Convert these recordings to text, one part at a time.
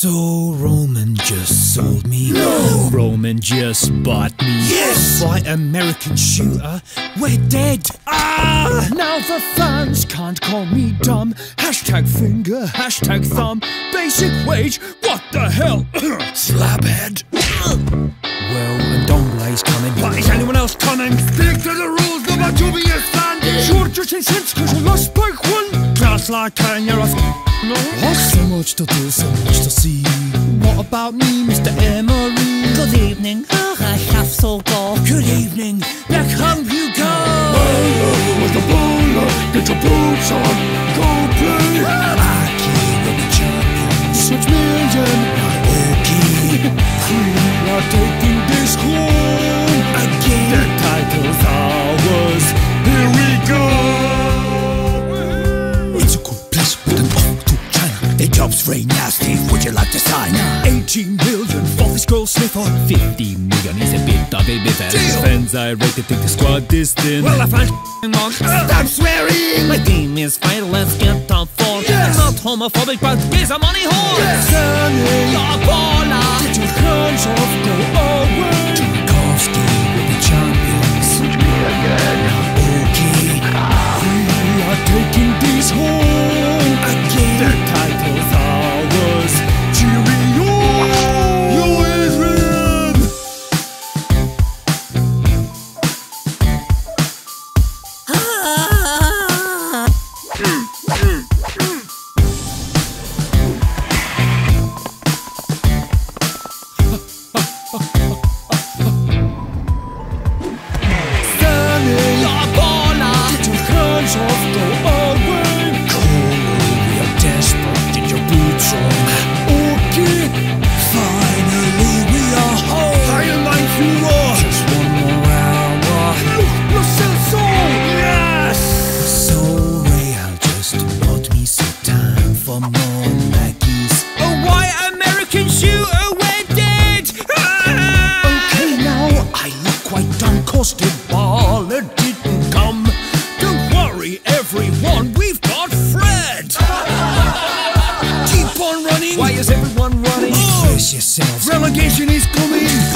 So Roman just sold me. No! Roman just bought me. Yes! White American shooter, we're dead. Ah! Now the fans can't call me dumb. Hashtag finger, hashtag thumb. Basic wage, what the hell? Slabhead. well, and Dongblay's coming. But is anyone else coming? Stick to the rules, no matter be a standing. Georgia sense cause you lost by one. Just like ten, you're a f- no. So much to do, so much to see. What about me, Mr. Emery? Good evening, oh, I have so go. Good evening, back home you The job's free now, Steve. Would you like to sign? 18 million for this girl sniffer. 50 million is a bit of a bitter. Fans I rated think the squad is thin. Well, I find on. Stop swearing. My team is fine, let's get top four. Yes. I'm not homophobic, but he's a money whore. Yes. Sunny, Your baller. get your hands off, go away. Time for more Mackies. A white American shooter, we're dead! Ah! Okay, now I look quite done cause the baller didn't come. Don't worry, everyone, we've got Fred! Keep on running! Why is everyone running? Brace yourselves. Relegation is coming!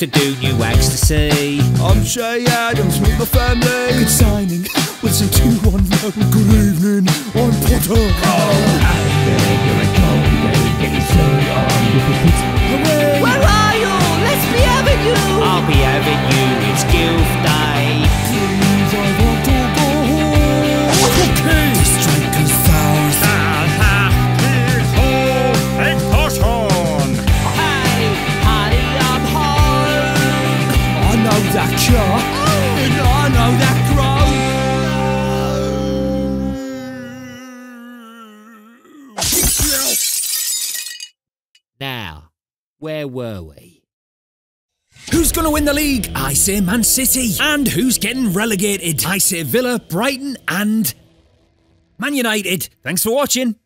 To do, new ecstasy. I'm Che Adams, meet my family! Good signing, listen to one now. Good evening, I'm Potter! Oh, Hooray! Where are you? Let's be having you. I'll be having you. Where were we? Who's going to win the league? I say Man City. And who's getting relegated? I say Villa, Brighton, and Man United. Thanks for watching.